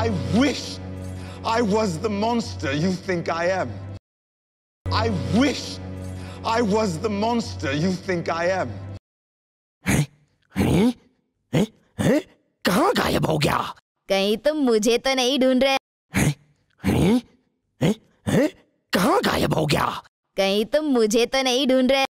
I wish I was the monster you think I am. I wish I was the monster you think I am. हैं? हैं? हैं? कहाँ गायब हो गया कहीं तुम मुझे तो नहीं ढूंढ रहे हैं? हैं? हैं? हैं? कहाँ गायब हो गया कहीं तुम मुझे तो नहीं ढूंढ रहे